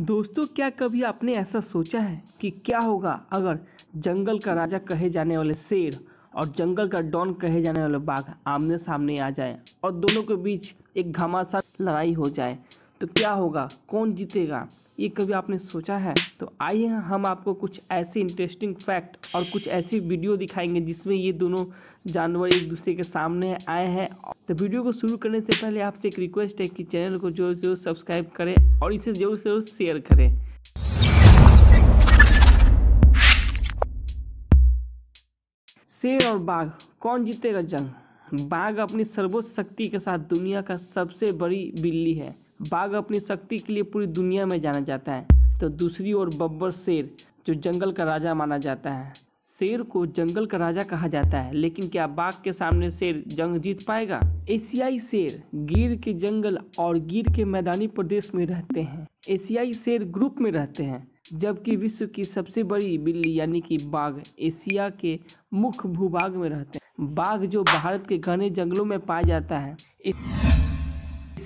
दोस्तों, क्या कभी आपने ऐसा सोचा है कि क्या होगा अगर जंगल का राजा कहे जाने वाले शेर और जंगल का डॉन कहे जाने वाले बाघ आमने सामने आ जाए और दोनों के बीच एक घमासान लड़ाई हो जाए? तो क्या होगा? कौन जीतेगा? ये कभी आपने सोचा है? तो आइए हम आपको कुछ ऐसे इंटरेस्टिंग फैक्ट और कुछ ऐसी वीडियो दिखाएँगे जिसमें ये दोनों जानवर एक दूसरे के सामने आए हैं। तो वीडियो को शुरू करने से पहले आपसे एक रिक्वेस्ट है कि चैनल को ज़रूर ज़रूर सब्सक्राइब करें और इसे ज़रूर से ज़रूर शेयर करें। शेर और बाघ, कौन जीतेगा जंग? बाघ अपनी सर्वोच्च शक्ति के साथ दुनिया का सबसे बड़ी बिल्ली है। बाघ अपनी शक्ति के लिए पूरी दुनिया में जाना जाता है। तो दूसरी ओर बब्बर शेर, जो जंगल का राजा माना जाता है। शेर को जंगल का राजा कहा जाता है, लेकिन क्या बाघ के सामने शेर जंग जीत पाएगा? एशियाई शेर गिर के जंगल और गिर के मैदानी प्रदेश में रहते हैं। एशियाई शेर ग्रुप में रहते हैं, जबकि विश्व की सबसे बड़ी बिल्ली, यानी कि बाघ, एशिया के मुख्य भूभाग में रहते हैं। बाघ जो भारत के घने जंगलों में पाया जाता है।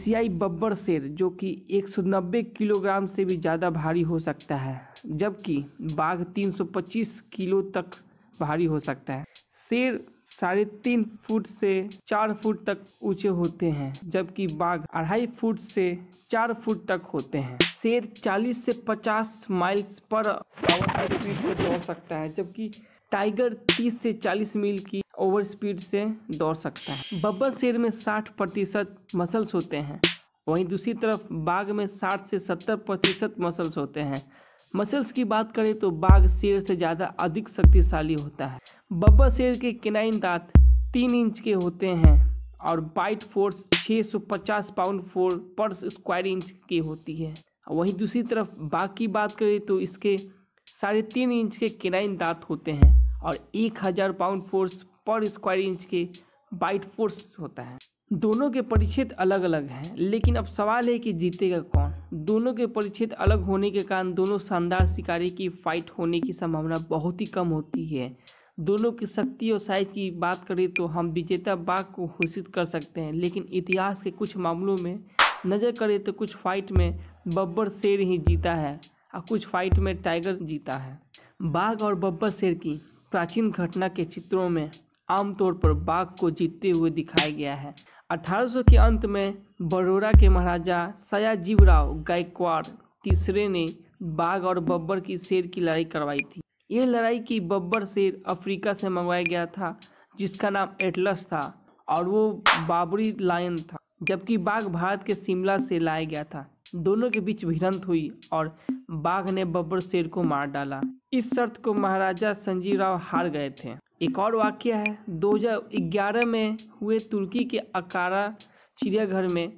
एशियाई बब्बर शेर जो कि 190 किलोग्राम से भी ज़्यादा भारी हो सकता है, जबकि बाघ 325 किलो तक भारी हो सकता है। शेर साढ़े तीन फुट से चार फुट तक ऊँचे होते हैं, जबकि बाघ अढ़ाई फुट से चार फुट तक होते हैं। शेर 40 से 50 माइल्स पर आवर स्पीड से दौड़ सकता है, जबकि टाइगर 30 से 40 मील की ओवर स्पीड से दौड़ सकता है। बब्बर शेर में 60 प्रतिशत मसल्स होते हैं। वहीं दूसरी तरफ़, बाघ में 60 से 70 प्रतिशत मसल्स होते हैं। मसल्स की बात करें तो बाघ शेर से ज़्यादा अधिक शक्तिशाली होता है। बब्बर शेर के किनाइन दांत तीन इंच के होते हैं और bite force 650 pound force per square inch की होती है। वहीं दूसरी तरफ़, बाघ की बात करें तो इसके साढ़े तीन इंच के किनाइन दांत होते हैं और एक हज़ार pound force per square inch के बाइट फोर्स होता है। दोनों के परिच्छेद अलग अलग हैं, लेकिन अब सवाल है कि जीतेगा कौन? दोनों के परिच्छेद अलग होने के कारण दोनों शानदार शिकारी की फाइट होने की संभावना बहुत ही कम होती है। दोनों की शक्ति और साइज़ की बात करें तो हम विजेता बाघ को घोषित कर सकते हैं, लेकिन इतिहास के कुछ मामलों में नज़र करें तो कुछ फाइट में बब्बर शेर ही जीता है और कुछ फाइट में टाइगर जीता है। बाघ और बब्बर शेर की प्राचीन घटना के चित्रों में आमतौर पर बाघ को जीतते हुए दिखाया गया है। 1800 के अंत में बड़ोरा के महाराजा सयाजीवराव गायकवाड़ तीसरे ने बाघ और बब्बर की शेर की लड़ाई करवाई थी। यह लड़ाई की बब्बर शेर अफ्रीका से मंगवाया गया था, जिसका नाम एटलस था और वो बाबरी लायन था, जबकि बाघ भारत के शिमला से लाया गया था। दोनों के बीच भिड़ंत हुई और बाघ ने बब्बर शेर को मार डाला। इस शर्त को महाराजा संजीव राव हार गए थे। एक और वाक्य है। 2011 में हुए तुर्की के अकारा चिड़ियाघर में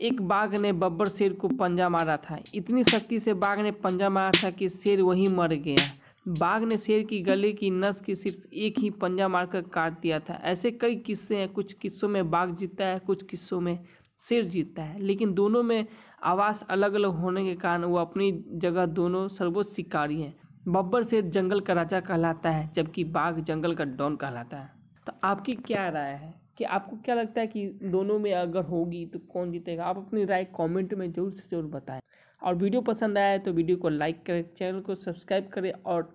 एक बाघ ने बब्बर शेर को पंजा मारा था। इतनी शक्ति से बाघ ने पंजा मारा था कि शेर वहीं मर गया। बाघ ने शेर की गले की नस की सिर्फ़ एक ही पंजा मारकर काट दिया था। ऐसे कई किस्से हैं। कुछ किस्सों में बाघ जीतता है, कुछ किस्सों में शेर जीतता है। लेकिन दोनों में आवास अलग अलग होने के कारण वो अपनी जगह दोनों सर्वोच्च शिकारी हैं। बब्बर शेर जंगल का राजा कहलाता है, जबकि बाघ जंगल का डॉन कहलाता है। तो आपकी क्या राय है? कि आपको क्या लगता है कि दोनों में अगर होगी तो कौन जीतेगा? आप अपनी राय कमेंट में ज़रूर से ज़रूर बताएँ। और वीडियो पसंद आया है तो वीडियो को लाइक करें, चैनल को सब्सक्राइब करें और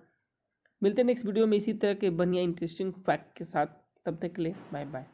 मिलते हैं नेक्स्ट वीडियो में। इसी तरह के बढ़िया इंटरेस्टिंग फैक्ट के साथ। तब तक के लिए बाय बाय